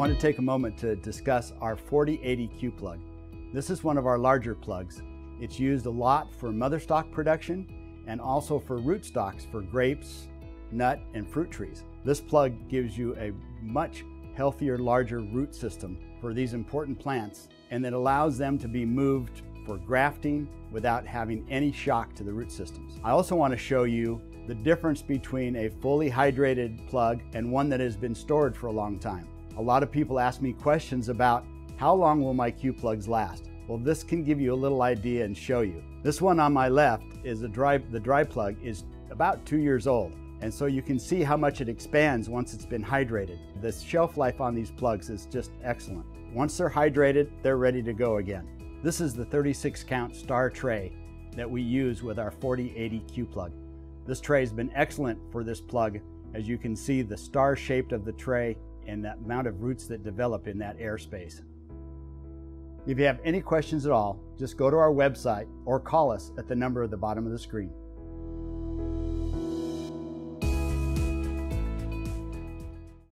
want to take a moment to discuss our 4080 Q plug. This is one of our larger plugs. It's used a lot for mother stock production and also for rootstocks for grapes, nut, and fruit trees. This plug gives you a much healthier, larger root system for these important plants and it allows them to be moved for grafting without having any shock to the root systems. I also want to show you the difference between a fully hydrated plug and one that has been stored for a long time. A lot of people ask me questions about how long will my Q plugs last? Well, this can give you a little idea and show you. This one on my left is a dry, the dry plug is about two years old. And so you can see how much it expands once it's been hydrated. The shelf life on these plugs is just excellent. Once they're hydrated, they're ready to go again. This is the 36 count star tray that we use with our 4080 Q plug. This tray has been excellent for this plug. As you can see, the star shaped of the tray and the amount of roots that develop in that airspace. If you have any questions at all, just go to our website or call us at the number at the bottom of the screen.